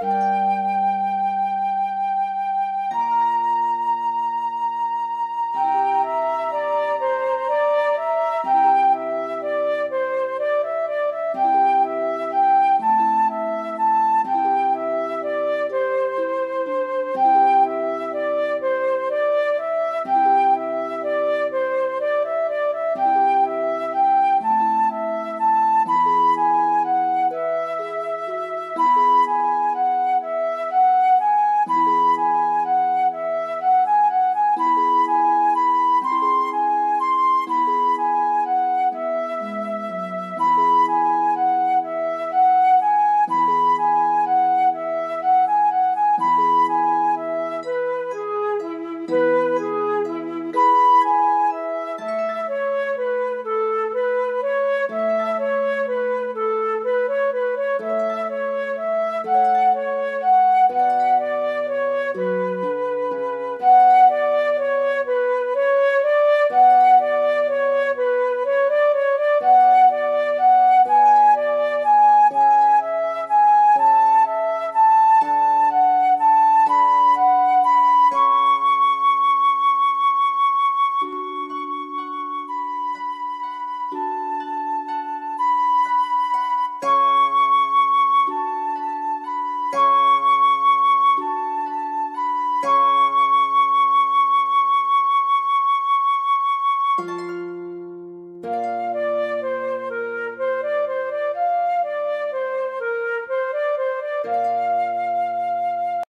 Música